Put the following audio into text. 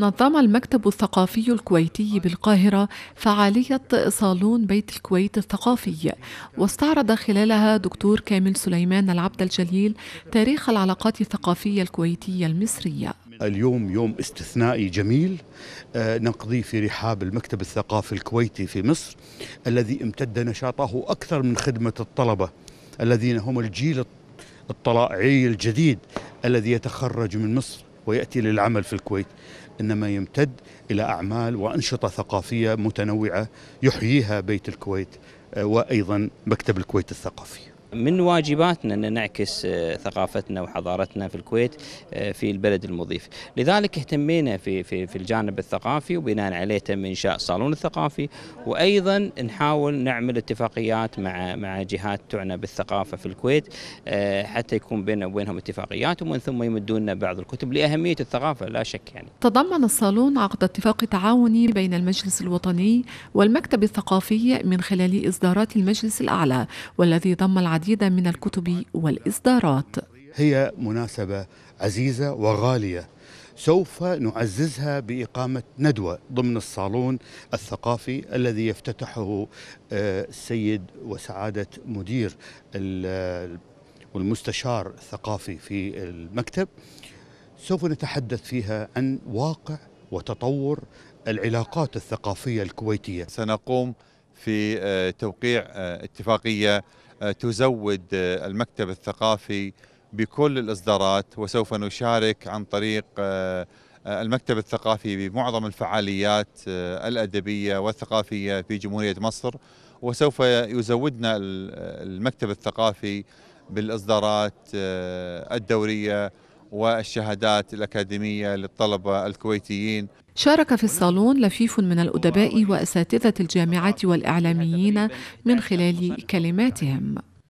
نظم المكتب الثقافي الكويتي بالقاهرة فعالية صالون بيت الكويت الثقافي واستعرض خلالها دكتور كامل سليمان العبد الجليل تاريخ العلاقات الثقافية الكويتية المصرية. اليوم يوم استثنائي جميل آه، نقضي في رحاب المكتب الثقافي الكويتي في مصر الذي امتد نشاطه أكثر من خدمة الطلبة الذين هم الجيل الطلائعي الجديد الذي يتخرج من مصر. ويأتي للعمل في الكويت. إنما يمتد إلى أعمال وأنشطة ثقافية متنوعة يحييها بيت الكويت آه، وأيضا مكتب الكويت الثقافي. من واجباتنا أن نعكس آه، ثقافتنا وحضارتنا في الكويت آه، في البلد المضيف. لذلك اهتمينا في, في, في الجانب الثقافي وبناء عليه تم إنشاء الصالون الثقافي. وأيضا نحاول نعمل اتفاقيات مع مع جهات تعنى بالثقافة في الكويت آه، حتى يكون بيننا وبينهم اتفاقيات ومن ثم يمدون بعض الكتب لأهمية الثقافة لا شك يعني. تضمن الصالون عقد اتفاق تعاوني بين المجلس الوطني والمكتب الثقافي من خلال إصدارات المجلس الأعلى والذي ضم العديد العديد من الكتب والإصدارات. هي مناسبة عزيزة وغالية. سوف نعززها بإقامة ندوة ضمن الصالون الثقافي الذي يفتتحه آه، السيد وسعادة مدير والمستشار الثقافي في المكتب. سوف نتحدث فيها عن واقع وتطور العلاقات الثقافية الكويتية. سنقوم في آه، توقيع آه، اتفاقية آه، تزود المكتب الثقافي بكل الإصدارات وسوف نشارك عن طريق المكتب الثقافي بمعظم الفعاليات الأدبية والثقافية في جمهورية مصر وسوف يزودنا المكتب الثقافي بالإصدارات الدورية والشهادات الأكاديمية للطلبة الكويتيين. شارك في الصالون لفيف من الأدباء وأساتذة الجامعات والإعلاميين من خلال كلماتهم.